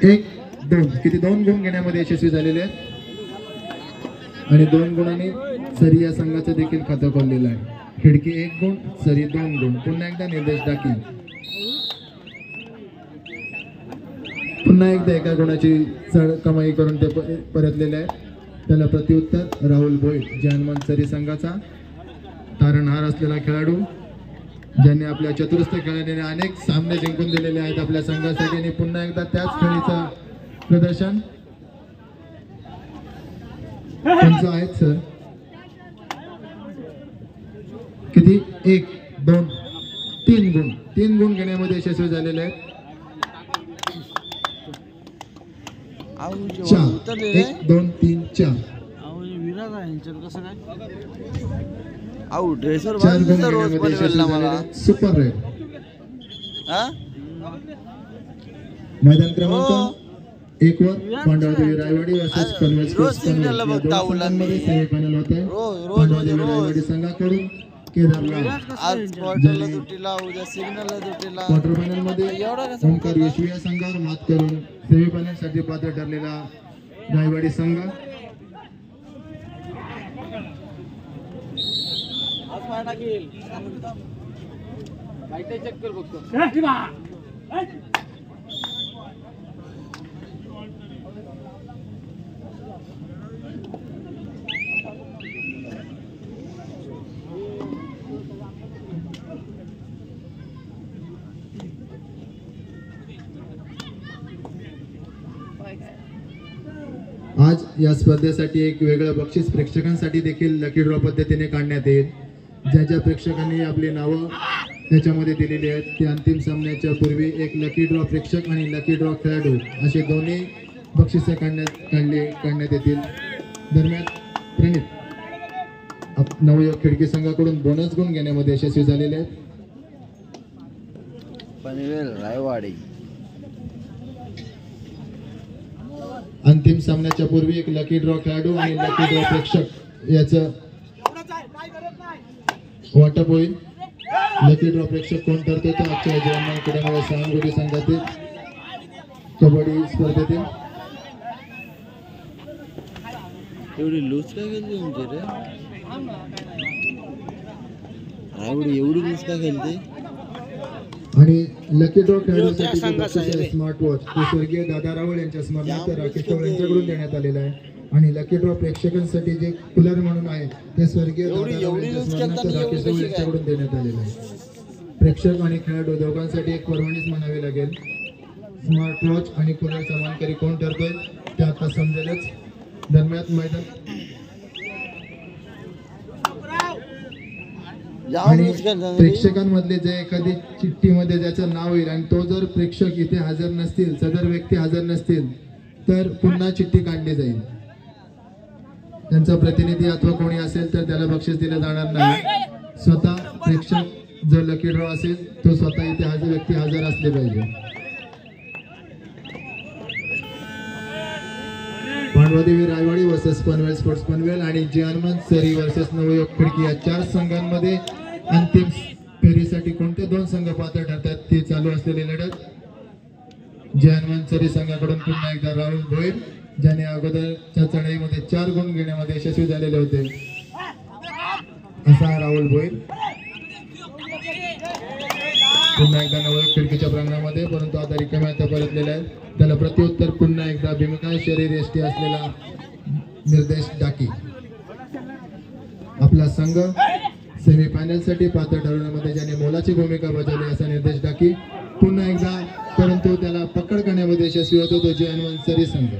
एक दोन. किती दोन गुण घेण्यामध्ये यशस्वी झालेले आहेत? आणि दोन गुणांनी सरी या संघाचं देखील खातं खोललेलं आहे. खिडकी एक गुण सरी दोन गुण. पुन्हा एकदा निर्देश टाकी पुन्हा एकदा एका गुणाची चढ कमाई करून ते प- परतलेले आहेत. त्याला प्रत्युत्तर राहुल भोई जयनमन सरी संघाचा तारणहार असलेला खेळाडू ज्यांनी आपल्या चतुर्थ खेळाडूने अनेक सामने जिंकून दिलेले आहेत आपल्या संघासाठी. आणि पुन्हा एकदा त्याच खेळीचं प्रदर्शन त्यांचं आहेत सर किती? एक दोन तीन गुण. तीन गुण घेण्यामध्ये यशस्वी झालेले आहेत. चार. एक दोन तीन चार. चार गुण घेण्यामध्ये यशस्वी झालेले सुपर रेड हा? मैदान हो. क्रमांक एक वर पांडवदेवी रायवाडी वर्सेस आज पनवेल रोज सिग्नलला या बघ दोन धावला संघांमध्ये मी. सेमीफायनल होत. आहे रोज रोज. म्हणजे रायवाडी संघाकडून केदारला आज क्वार्टरला दुटीला उद्या सिग्नलला दुटीला क्वार्टर फायनलमध्ये ओंकार यशवी या संघावर मात करून सेमीफायनलसाठी पात्र ठरलेला रायवाडी संघ. आज या स्पर्धेसाठी एक वेगळं बक्षीस प्रेक्षकांसाठी देखील लकी ड्रॉ पद्धतीने काढण्यात येईल. ज्या ज्या प्रेक्षकांनी आपली नावं त्याच्यामध्ये दिलेली आहेत ते अंतिम सामन्याच्या पूर्वी एक लकी ड्रॉ प्रेक्षक आणि लकी ड्रॉ खेळाडू असे दोन्ही बक्षिसे काढण्यात काढले काढण्यात येतील. दरम्यान प्रणित नवयुवक खिडकी संघाकडून बोनस गुण घेण्यामध्ये यशस्वी झालेले आहेत. पनवेल रायवाडी. अंतिम सामन्याच्या पूर्वी एक लकी ड्रॉ खेळाडू आणि लकी ड्रॉ प्रेक्षक याचं वाटप होईल लकी ड्रॉ प्रेक्षक कोण ठरतो तर आजच्या जवानांकडे सहानुभूती संघातील कबड्डी स्पर्धेतील. एवढी लूज काय खेळते तुमची म्हणजे रे? एवढी एवढी लूज काय खेळते आणि लकी ड्रॉ खेळाडूसाठी स्मार्ट वॉच ते स्वर्गीय दादा रावळ यांच्या स्मरणार्थ राकेश रावळ यांच्याकडून देण्यात आलेलं आहे. आणि लकी ड्रॉ प्रेक्षकांसाठी जे कूलर म्हणून आहे ते स्वर्गीय दादा रावळ यांच्या स्मरणार्थ राकेश यांच्याकडून देण्यात आलेलं आहे. प्रेक्षक आणि खेळाडू दोघांसाठी एक परवानगीच म्हणावी लागेल. स्मार्ट वॉच आणि कूलरचा मानकरी कोण ठरतोय? ते आता समजेलच. दरम्यान मैदान. आणि. प्रेक्षकांमधले जे एखादी चिठ्ठीमध्ये ज्याचं नाव येईल आणि तो जर प्रेक्षक इथे हजर नसतील सदर व्यक्ती हजर नसतील तर पुन्हा चिठ्ठी काढली जाईल. त्यांचा प्रतिनिधी अथवा कोणी असेल तर त्याला बक्षीस दिलं जाणार नाही. स्वतः प्रेक्षक जर लकी ड्रॉ असेल तो स्वतः इथे हजर व्यक्ती हजर असले पाहिजे. पांडवादेवी रायवाडी वर्सेस पनवेल स्पोर्ट्स पनवेल आणि जे हनुमान सरी वर्सेस नवयोग खिडकी या चार संघांमध्ये अंतिम फेरीसाठी कोणते दोन संघ पात्र ठरतात ते चालू असलेली लढत? जे हनुमान सरी संघाकडून पुन्हा एकदा राहुल भोईर ज्याने अगोदरच्या चढाईमध्ये चार गुण घेण्यामध्ये यशस्वी झालेले होते. असा राहुल भोईर. पुन्हा एकदा नवयुवक खिडकीच्या प्रांगणामध्ये परंतु आता रिकाम्या हाती परतलेला त्याला प्रत्युत्तर पुन्हा एकदा भीमकाय शरीर एसटी असलेला निर्देश डाकी. आपला संघ सेमीफायनलसाठी पात्र ठरवण्यामध्ये ज्याने मोलाची भूमिका बजावली असा निर्देश टाकी पुन्हा एकदा परंतु त्याला पकड करण्यामध्ये यशस्वी होतो तो जे सरी संघ.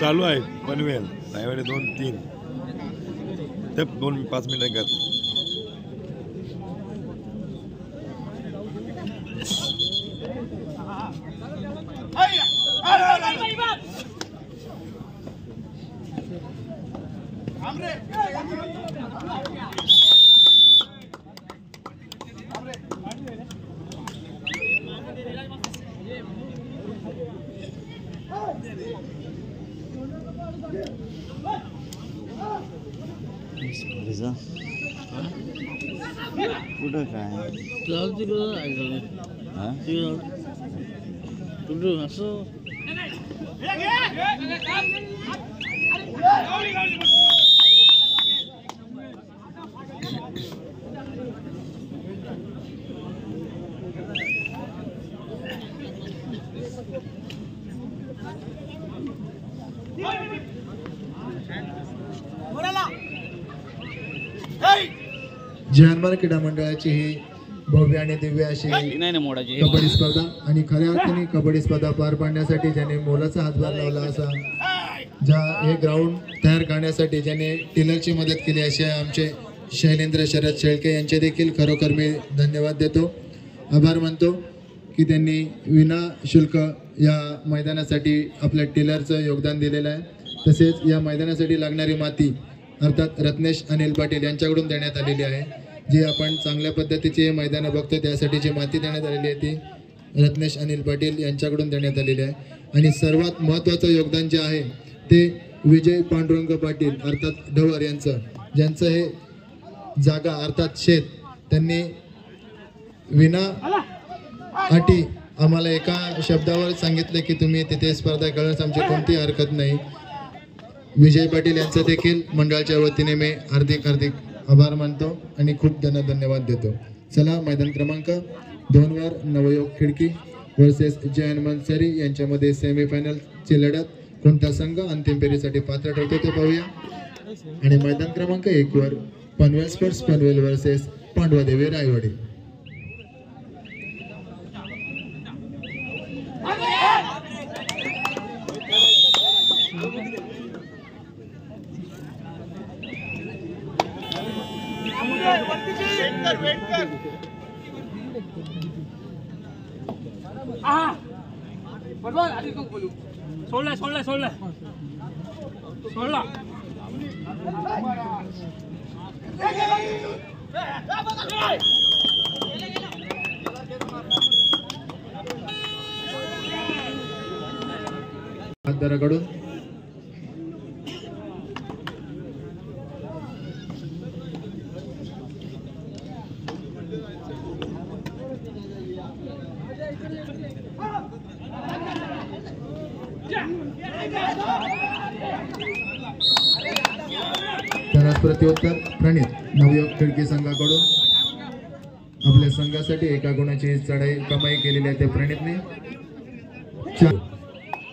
चालू आहे पनवेल. रायवाडे दोन तीन. ते दोन पाच मिनिटं करतो कुठं काय असं जी क्रीडा मंडळाची ही भव्य आणि दिव्य अशी कबड्डी स्पर्धा. आणि खऱ्या अर्थाने कबड्डी स्पर्धा पार पाडण्यासाठी ज्याने मोलाचा हातभार लावला असा ज्या हे ग्राउंड तयार करण्यासाठी ज्याने टिलरची मदत केली असे आमचे शैलेंद्र शरद शेळके यांचे देखील खरोखर मी धन्यवाद देतो. आभार मानतो की त्यांनी विना शुल्क या मैदानासाठी आपल्या टिलरचं योगदान दिलेलं आहे. तसेच या मैदानासाठी लागणारी माती अर्थात रत्नेश अनिल पाटील यांच्याकडून देण्यात आलेली आहे. जी आपण चांगल्या पद्धतीची मैदानं बघतो त्यासाठी जी माती देण्यात आलेली आहे ती रत्नेश अनिल पाटील यांच्याकडून देण्यात आलेली आहे. आणि सर्वात महत्त्वाचं योगदान जे आहे ते विजय पांडुरंग पाटील अर्थात ढवळ यांचं. ज्यांचं हे जागा अर्थात शेत त्यांनी विना अटी आम्हाला एका शब्दावर सांगितलं की तुम्ही तिथे स्पर्धा करण्यास आमची कोणतीही हरकत नाही. विजय पाटील यांचं देखील मंडळाच्या वतीने मी हार्दिक हार्दिक आभार मानतो आणि खूप त्यांना धन्यवाद देतो. चला मैदान क्रमांक दोनवर नवयोग खिडकी वर्सेस जय हनुमान सरी यांच्यामध्ये सेमीफायनलची लढत कोणता संघ अंतिम फेरीसाठी पात्र ठरतो ते पाहूया. आणि मैदान क्रमांक एक वर पनवेल स्पोर्ट्स पनवेल वर्सेस पांडवादेवी रायवाडी. सोडलाय सोडलाय सोडलाय सोडला खासदाराकडून प्रणित खिडकी संघाकडून आपल्या संघासाठी एका गुणाची चढाई कमाई केलेली आहे ते प्रणितने.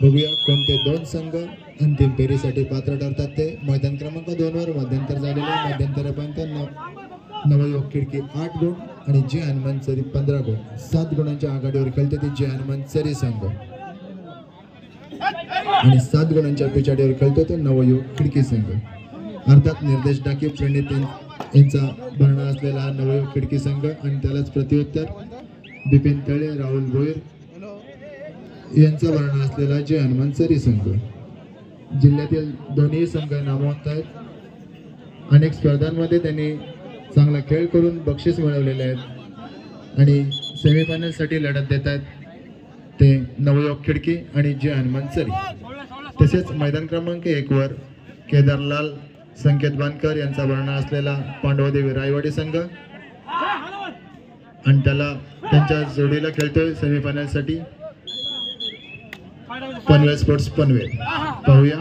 बघूया कोणते दोन संघ अंतिम फेरीसाठी पात्र ठरतात ते. मैदान क्रमांक दोन वर मध्यंतर झालेले मध्यंतरापर्यंत नव नवयोग खिडकी आठ गुण आणि जे हनुमान सरी पंधरा गुण. सात गुणांच्या आघाडीवर खेळते ते जे हनुमान सरी संघ. आणि सात गुणांच्या पिछाडीवर खेळतो तो नवयोग खिडकी संघ. अर्थात निर्देश डाके प्रणित यांचा भरणा असलेला हा खिडकी संघ आणि त्यालाच प्रत्युत्तर बिपिन तळे राहुल भोईर यांचा भरणा असलेला जय हनुमान सरी संघ. जिल्ह्यातील दोन्ही संघ नामवंत आहेत. अनेक स्पर्धांमध्ये त्यांनी चांगला खेळ करून बक्षीस मिळवलेले आहेत आणि सेमीफायनलसाठी लढत देत आहेत ते नवयोग खिडकी आणि जय हनुमान सरी तसेच मैदान क्रमांक एकवर केदारलाल संकेत बानकर यांचा वर्णा असलेला पांडवदेवी रायवाडी संघ. आणि त्याला त्यांच्या जोडीला खेळतोय सेमीफायनलसाठी पनवेल स्पोर्ट्स पनवेल. पाहूया.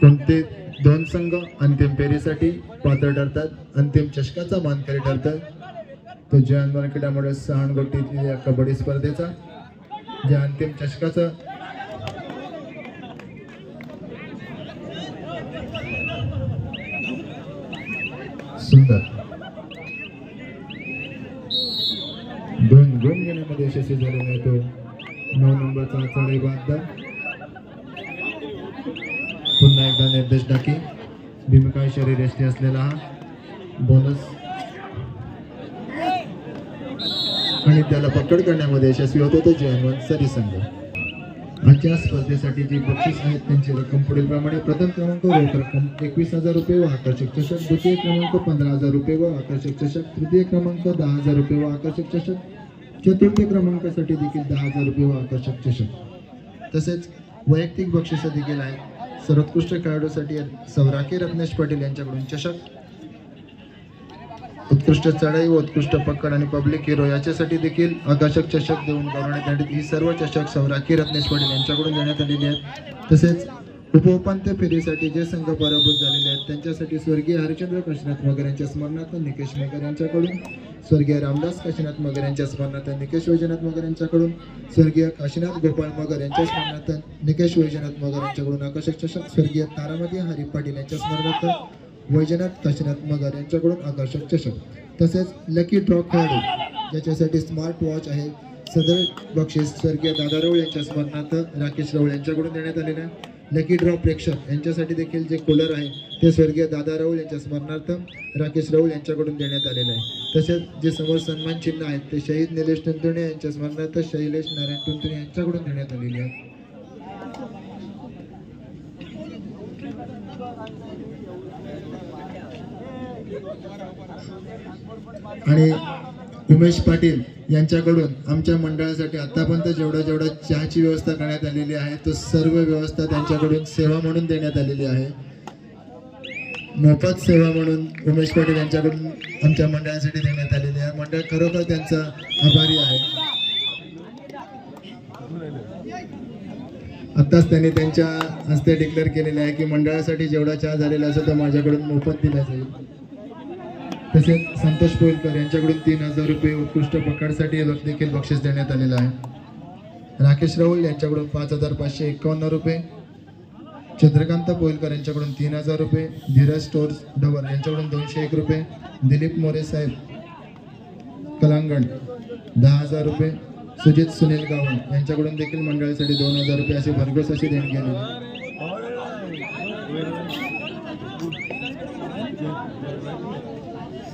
कोणते दोन संघ अंतिम फेरीसाठी पात्र ठरतात? अंतिम चषकाचा मानकरी ठरतात तो जयंत मार्केटामुळे सहान सहाणगोटी या कबड्डी स्पर्धेचा. जे अंतिम चषकाचा सुंदर दोन घेण्यामध्ये यशस्वी झालेला आहे तो. नऊ नंबरचा चढाई बाददार पुन्हा एकदा निर्देश टाकी. भीमकाय शरीर यष्टी असलेला हा. बोनस आणि त्याला पकड करण्यामध्ये यशस्वी होते तो जयवंत सरी संघ आजच्या स्पर्धेसाठी जी बक्षीस आहेत त्यांची रक्कम पुढील प्रमाणे प्रथम क्रमांक रोख रक्कम एकवीस हजार रुपये व आकर्षक चषक द्वितीय क्रमांक पंधरा हजार रुपये व आकर्षक चषक तृतीय क्रमांक दहा हजार रुपये व आकर्षक चषक. चतुर्थ क्रमांकासाठी देखील दहा हजार रुपये व आकर्षक चषक. तसेच वैयक्तिक बक्षिसं देखील आहेत. सर्वोत्कृष्ट खेळाडूसाठी सौराकी रत्नेश पाटील यांच्याकडून चषक. उत्कृष्ट चढाई व उत्कृष्ट पकड आणि पब्लिक हिरो याच्यासाठी देखील आकर्षक चषक देऊन गौरवण्यात येण्यात ही सर्व चषक सौराकी रत्नेश पाटील यांच्याकडून देण्यात आलेली आहेत. तसेच उपउपांत्य फेरीसाठी जे संघ पराभूत झालेले आहेत त्यांच्यासाठी स्वर्गीय हरिचंद्र कृष्णात मगर यांच्या स्मरणार्थ निकेश मगर यांच्याकडून स्वर्गीय रामदास काशीनाथ मगर यांच्या स्मरणार्थ निकेश वैजनाथ मगर यांच्याकडून स्वर्गीय काशीनाथ गोपाळ मगर यांच्या स्मरणार्थ निकेश वैजनाथ मगर यांच्याकडून आकर्षक चषक स्वर्गीय तारामती हरी पाटील यांच्या स्मरणार्थ वैजनाथ काशीनाथ मगर यांच्याकडून आकर्षक चषक तसेच लकी ड्रॉ खेळाडू ज्याच्यासाठी स्मार्ट वॉच आहे. सदर बक्षीस स्वर्गीय दादा रवळ यांच्या स्मरणार्थ राकेश रवळ यांच्याकडून देण्यात आलेलं आहे. लकी ड्रॉ प्रेक्षक यांच्यासाठी देखील जे कूलर आहे ते स्वर्गीय दादा राऊळ यांच्या स्मरणार्थ राकेश राऊळ यांच्याकडून देण्यात आलेलं आहे. तसेच जे समोर सन्मान चिन्ह आहेत ते शहीद निलेश टुंतुणे यांच्या स्मरणार्थ शैलेश नारायण टुंतुणे यांच्याकडून देण्यात आलेले आहेत आणि उमेश पाटील यांच्याकडून आमच्या मंडळासाठी आतापर्यंत जेवढं जेवढं चहाची व्यवस्था करण्यात आलेली आहे तो सर्व व्यवस्था त्यांच्याकडून सेवा म्हणून देण्यात आलेली आहे. मोफत सेवा म्हणून उमेश पाटील यांच्याकडून आमच्या मंडळासाठी देण्यात आलेली आहे. मंडळ खरोखर त्यांचा आभारी आहे. आत्ताच त्यांनी त्यांच्या हस्ते डिक्लेअर केलेले आहे की मंडळासाठी जेवढा चहा झालेला असेल तो माझ्याकडून मोफत दिला जाईल. तसेच संतोष पोलकर यांच्याकडून तीन हजार रुपये उत्कृष्ट पकडसाठी देखील बक्षीस देण्यात आलेलं आहे. राकेश राहुल यांच्याकडून पाच हजार पाचशे एकावन्न रुपये. चंद्रकांत पोलकर यांच्याकडून तीन हजार रुपये. धीरज स्टोर्स ढवर यांच्याकडून दोनशे एक रुपये. दिलीप मोरे साहेब कलांगण दहा हजार रुपये. सुजित सुनील गावण यांच्याकडून देखील मंडळासाठी दोन हजार रुपये असे भरघोस अशी देणगी आलेली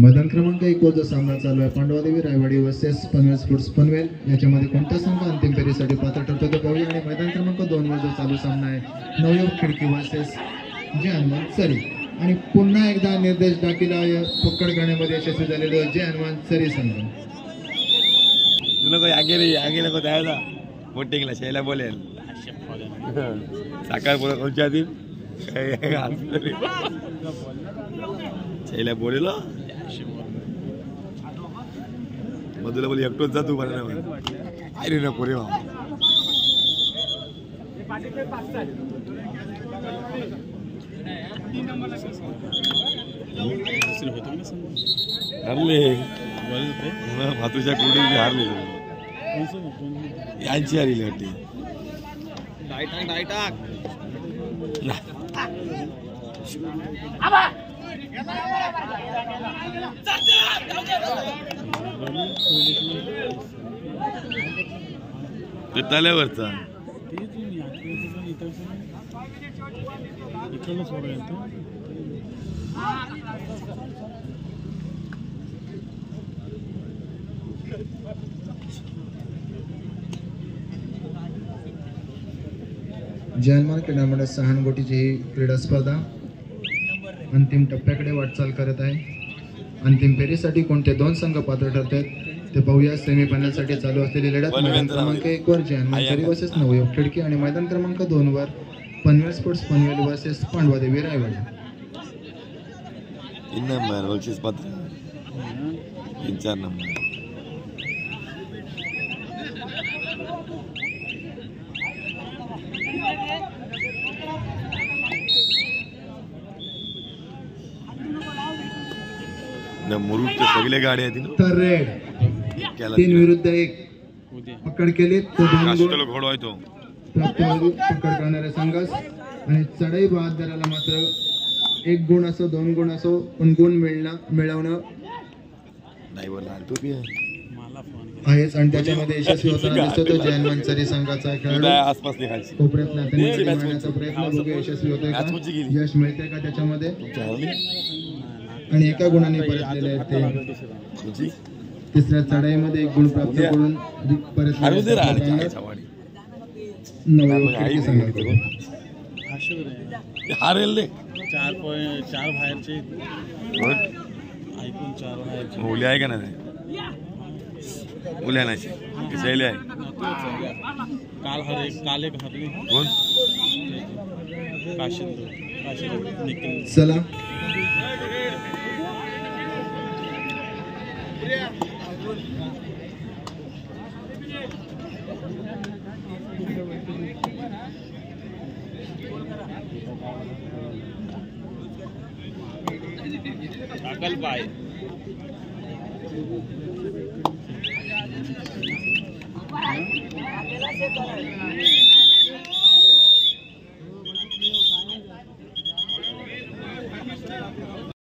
मैदान क्रमांक एक वर जो सामना चालू आहे पांडवादेवी रायवाडी वर्सेस पनवेल स्पोर्ट्स पनवेल. याच्यामध्ये कोणता संघ अंतिम फेरीसाठी पात्र ठरतो ते पाहूया. आणि मैदान क्रमांक दोन वर जो चालू सामना आहे नवयुग खिडकी वर्सेस जय हनुमान सरी. आणि पुन्हा एकदा निर्देश दाखिला या पकड करण्यामध्ये यशस्वी झालेलो जय हनुमान सरी संघ. तुला काही आगे रे आगे नको द्यायला. वोटिंगला शैला बोलेल. साकार बोला कोणच्या आधी. शैला बोलेल हो. मग तुला बोल एकटोच जातो तू बरं अरे नको रे बाबा. हरले. भातूच्या कुठे हरले. यांची हरली वाटते. ते तल्यावरचा जयमान क्रीडा मंडळ सहानगोटीची ही क्रीडा स्पर्धा. अंतिम टप्प्याकडे वाटचाल करत आहे. अंतिम फेरीसाठी कोणते दोन संघ पात्र ठरत आहेत ते पाहूया. सेमीफायनलसाठी चालू असलेली लढत मैदान क्रमांक एक वर सरी वर्सेस नवयोग खिडकी आणि मैदान क्रमांक दोन वर पनवेल स्पोर्ट्स पनवेल वर्सेस पांडवादेवी रायवाडी तीन नंबर बक्षीस पात्र. तीन चार नंबर. मुरुडचे सगळे गाडी आहेत तर रेड. तीन विरुद्ध एक पकड केली. तो दोन गुण काष्टल घोडो आहे तो प्राप्त पकड करणाऱ्या संघास आणि चढाई बहादराला मात्र एक गुण असो दोन गुण असो पण गुण मिळणं मिळवणं आहेच. आणि त्याच्यामध्ये यशस्वी होताना दिसतो तो जैन मनसरी संघाचा खेळाडू. कोपऱ्यातला? प्रयत्न यशस्वी होतोय का? यश मिळते का त्याच्यामध्ये? आणि एका गुणाने परतलेले आहेत ते. तिसऱ्या चढाईमध्ये एक गुण प्राप्त. करून परत हरवू दे राहिली वाडी नवयुवक आई खिडकी संघाकडून ते हारेल दे. चार पॉईंट चार बाहेरचे. ऐकून चार बाहेरचे. मुली आहे का नाही? मुली नाही शैली आहे. काल हर काल एक हरली. कोण? काशिंद. काशिंद. निखिल. चला. अकल बाय